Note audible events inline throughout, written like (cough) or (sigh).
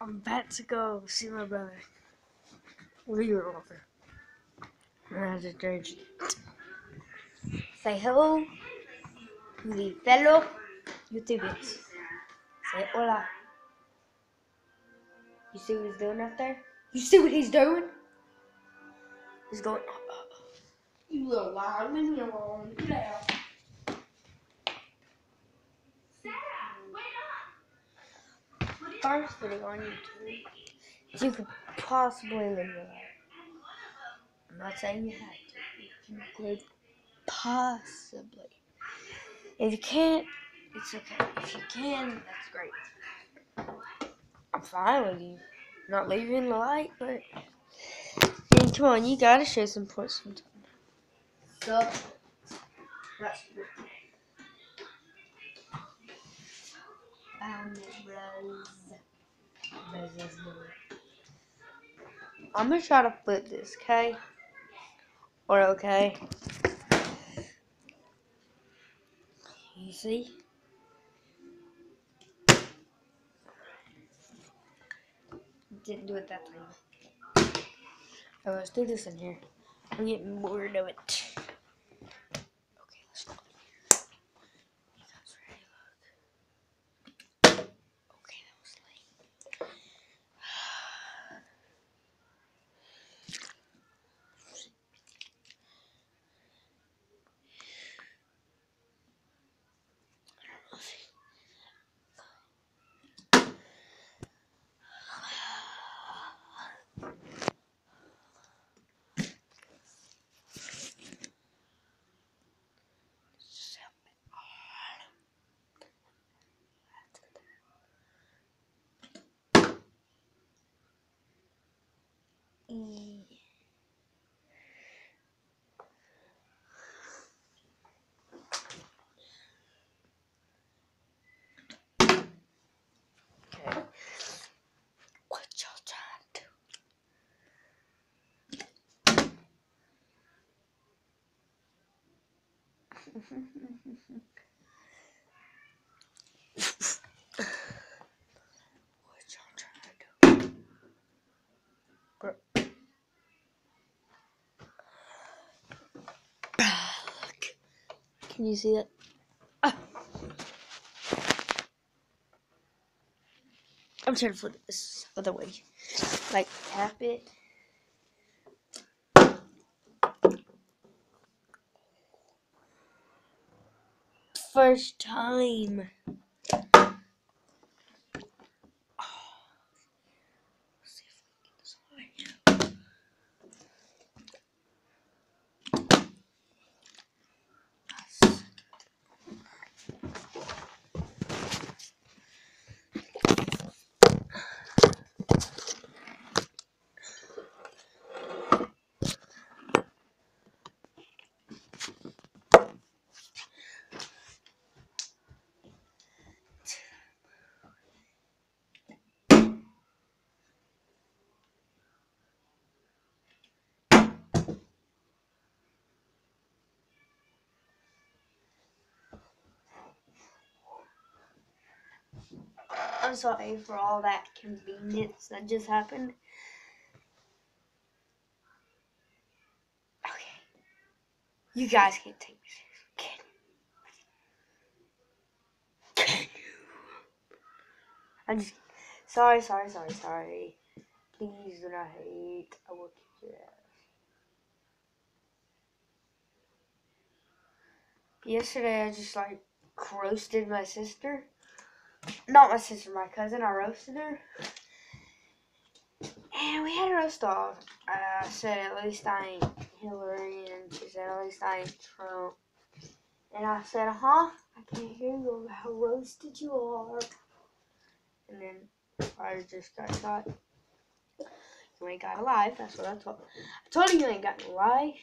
I'm about to go see my brother. Leroy. As a church. Say hello to the fellow YouTubers. Say hola. You see what he's doing up there? You see what he's doing? He's going. Uh, uh, uh. You little liar, leave me alone. Get out. On YouTube. You could possibly live life. I'm not saying you have to. You could possibly. If you can't, it's okay. If you can, that's great. I'm fine with you not leaving the light, but I come on, you gotta show some points sometime. Sup? That's I'm gonna try to flip this, okay? Or okay? You see? Didn't do it that time. Oh, let's do this in here. I'm getting bored of it. Okay, let's go in here. You guys ready? Look. Okay, that was late. E. Okay. What y'all trying to do? what y'all trying to do? Bro. Look. Can you see that? Ah. I'm trying to flip this other way. Like tap it. First time. I'm sorry for all that convenience that just happened. Okay. You guys can't take me seriously. Can you? Can you? I'm just sorry, sorry, sorry, sorry. Please do not hate. I will kick your ass. Yesterday I just like roasted my sister. Not my sister, my cousin. I roasted her. And we had a roast off. Uh, I said, at least I ain't Hillary. And she said, at least I ain't Trump. And I said, huh? I can't hear you how roasted you are. And then I just got shot. You ain't got a life. That's what I told I told you you ain't got no life.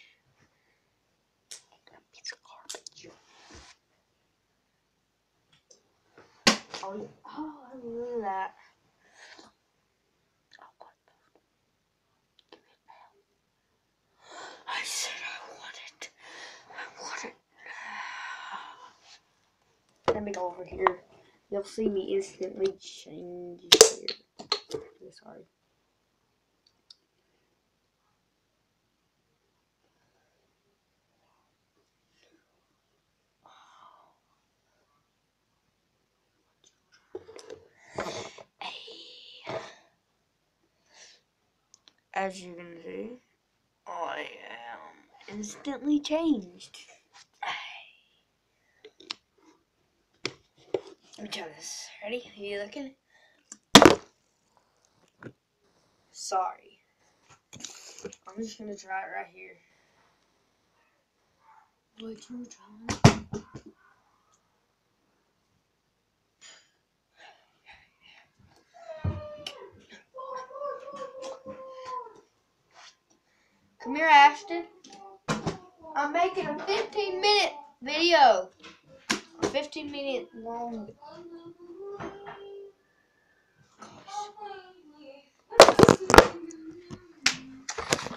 Oh, oh, I remember that. I said I want it. I want it. Let me go over here. You'll see me instantly change here. sorry. As you can see, I am instantly changed. Let me try this. Ready? Are you looking? Sorry. I'm just gonna try it right here. What you trying? Come here, Ashton. I'm making a 15 minute video. A 15 minute long.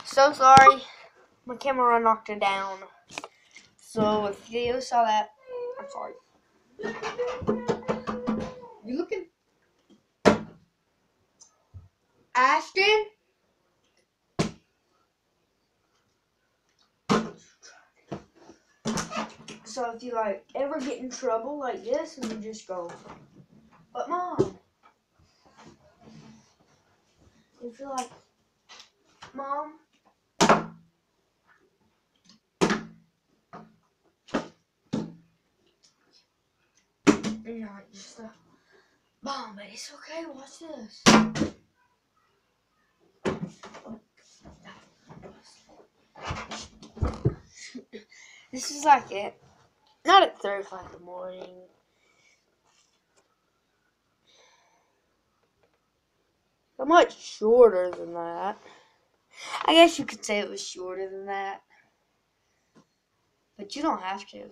So sorry. My camera knocked it down. So if you saw that, I'm sorry. You looking? Ashton? So if you like ever get in trouble like this, and you just go, but mom, if you're like, mom. And you're like, just uh, mom, but it's okay. Watch this. This is like it. Not at 3 o'clock in the morning. But much shorter than that. I guess you could say it was shorter than that. But you don't have to.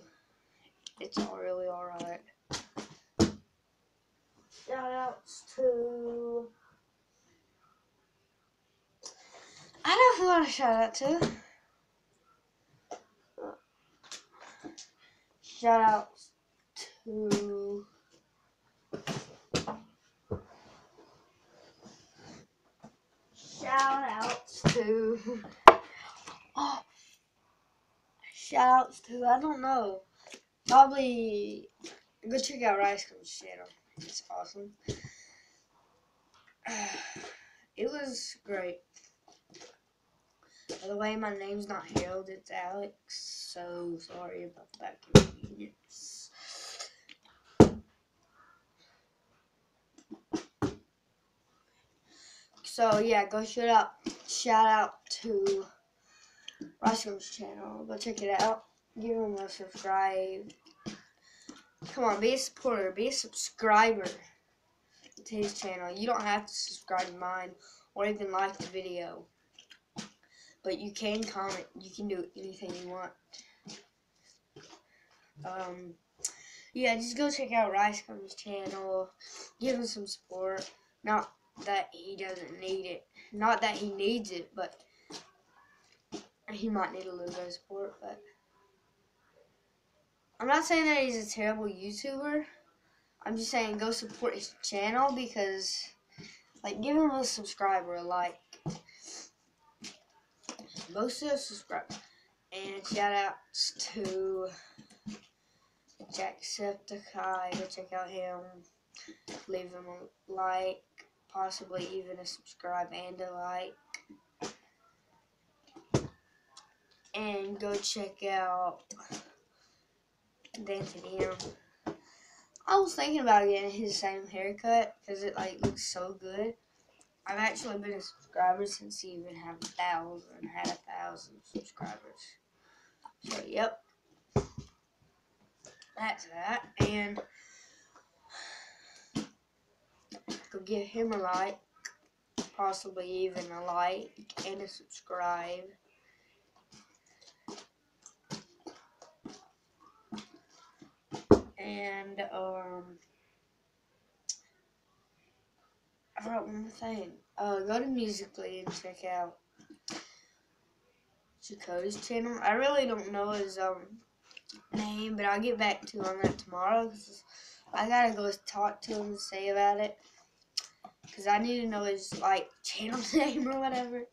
It's all really alright. Shout outs to. I don't know who I want to shout out to. Shout outs to shout outs to oh shout outs to I don't know. Probably go check out RiceGum's channel. It's awesome. (sighs) It was great. By the way, my name's not Harold, it's Alex. So sorry about that inconvenience. So yeah, go shout out shout out to Roscoe's channel. Go check it out. Give him a subscribe. Come on, be a supporter, be a subscriber to his channel. You don't have to subscribe to mine or even like the video. But you can comment. You can do anything you want. Um, yeah, just go check out RiceGum's channel. Give him some support. Not that he doesn't need it. Not that he needs it, but he might need a little bit of support. But I'm not saying that he's a terrible YouTuber. I'm just saying go support his channel because, like, give him a subscriber, a like. Most of us subscribe. And shout outs to Jacksepticeye. Go check out him. Leave him a like, possibly even a subscribe and a like. And go check out DanTDM I was thinking about getting his same haircut because it like looks so good. I've actually been a subscriber since he even had a thousand, had a thousand subscribers. So yep, that's that. And go give him a like, possibly even a like and a subscribe. And um, I forgot one more thing. Uh, go to Musical.ly and check out Jakodie's channel. I really don't know his um name, but I'll get back to you on that tomorrow. Cause I gotta go talk to him and say about it. Cause I need to know his like (laughs) channel name or whatever.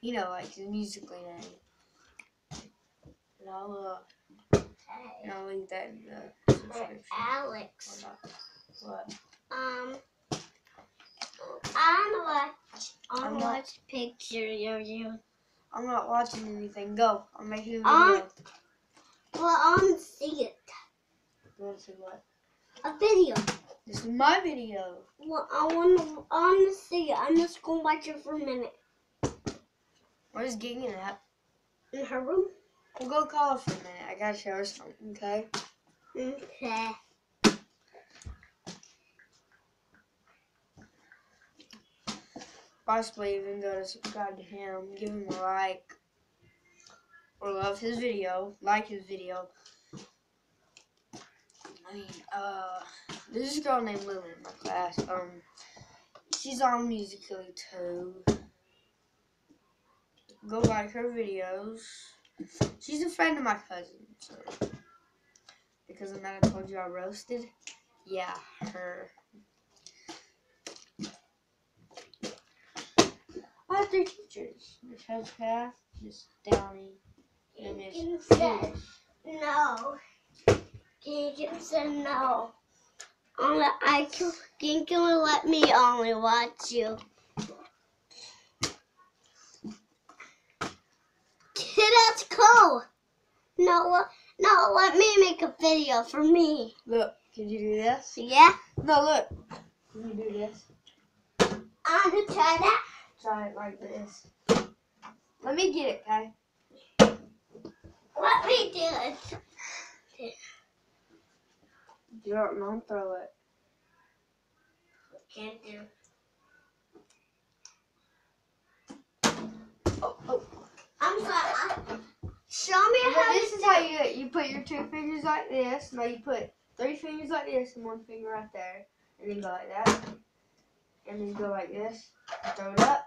You know, like his Musical.ly name. And I'll uh, and I'll leave that in the subscription. Alex. What? Um, I wanna watch. I I'm not- watch a picture of you. I'm not watching anything. Go. I'm making a video. Um, Well, I wanna see it. you want to see what? A video. This is my video. Well, I wanna. I wanna see it. I'm just gonna watch it for a minute. Where's Gigan at? In her room. We'll go call her for a minute. I gotta show her something, okay? Okay. Possibly even go to subscribe to him, give him a like, or love his video, like his video. I mean, uh, there's a girl named Lily in my class. Um, she's on Musical.ly too. Go like her videos. She's a friend of my cousin, so because of that I told you I roasted. Yeah, her. I have three teachers. Miss Hedgepath, Miss Downey, and Miss Ginkin said no. Ginkin said no. Only I can. Ginkin will let me only watch you. Out to go. No, no, let me make a video for me. Look, can you do this? Yeah, No, look. Can you do this? I'm gonna try that. Try it like this. Let me get it, okay? Let me do it. You don't know, throw it. Can't do. Oh, oh. I'm sorry. Show me Well, how this to is do how it. you do it. You put your two fingers like this. Now you put three fingers like this and one finger right there. And then go like that. And then go like this. Throw it up.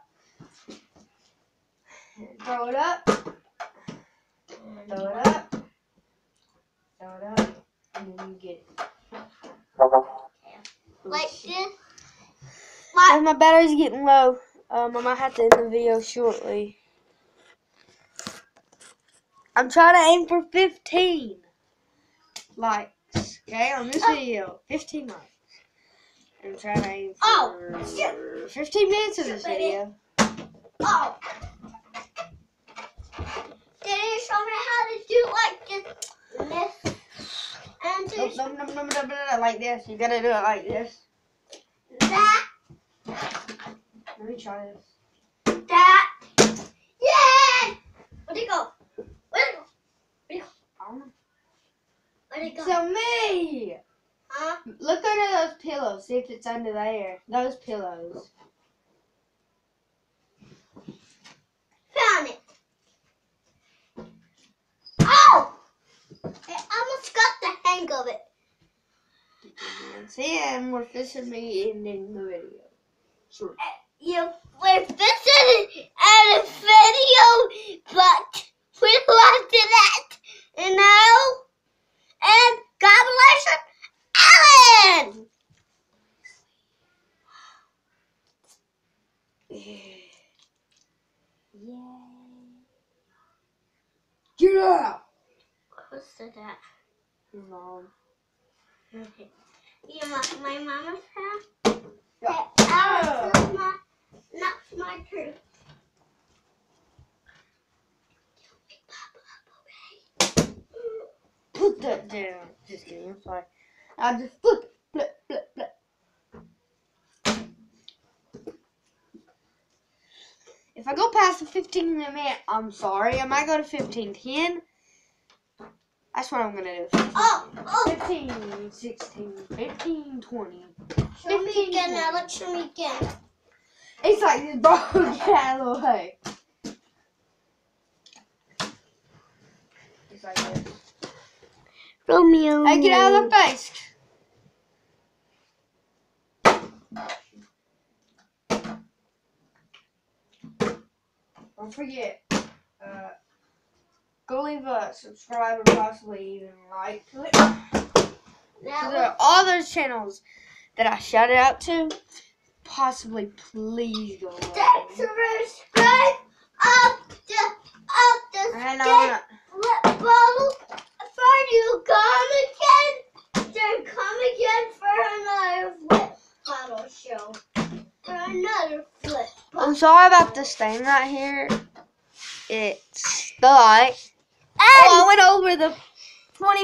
Throw it up. Throw it up. Throw it up. And then you get it. Like this. As my battery's getting low, um, I might have to end the video shortly. I'm trying to aim for 15 likes, okay, on this Oh. video. 15 likes. I'm trying to aim for Oh, 15 minutes of this video. Oh. You show me how to do like this? And to nope, nope, nope, nope, nope, like this. You gotta do it like this. that. Let me try this. That. Yeah. Where'd it go? Where'd it go? I don't know. Where'd it go? So me! huh? Look under those pillows. See if it's under there. Those pillows. Found it. Oh! I almost got the hang of it. See, and we're officially ending the video. Sure. You were visited at a video, but we left it you know? And God bless you, Alan! Get out! Who said that? Your mom. Okay. You my mama's house? Yeah. Alex is my, not my turn. Put that down. Just kidding. I'm sorry. I'll just flip it. Flip, flip, flip. If I go past the 15 minute, I'm sorry. I might go to 15. 10. That's what I'm going to do. Oh, oh! 15, 16, 15, 20. Show me again, Alex, show me again. It's like this, bro. Get out of the way. It's like this. Romeo. Hey, get out of the face. Don't forget, uh, go leave a subscribe or possibly even like to it. That There are all those channels that I shouted out to. possibly please go away? subscribe up the up the I know. skip bottle for you come again. Then come again for another flip bottle show. For another flip. I'm sorry about this thing right here. It's the light. Oh, I went over the 20